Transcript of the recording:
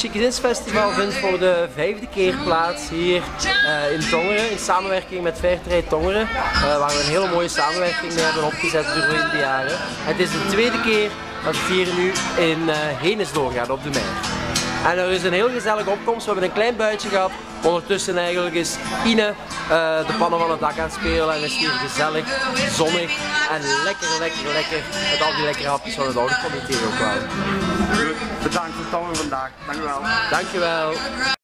Chickens Festival vindt voor de vijfde keer plaats hier uh, in Tongeren in samenwerking met Fairtrade Tongeren, uh, waar we een hele mooie samenwerking mee hebben opgezet de jaren. Het is de tweede keer dat we vieren nu in uh, Henes doorgaan op de Meer. En er is een heel gezellige opkomst. We hebben een klein buitje gehad. Ondertussen eigenlijk is Ine de pannen van het dak aan het spelen en is hier gezellig, zonnig en lekker, lekker, lekker met al die lekkere hapjes van het oude comité ook wel. Bedankt voor het vandaag. Dank u wel. Dank wel.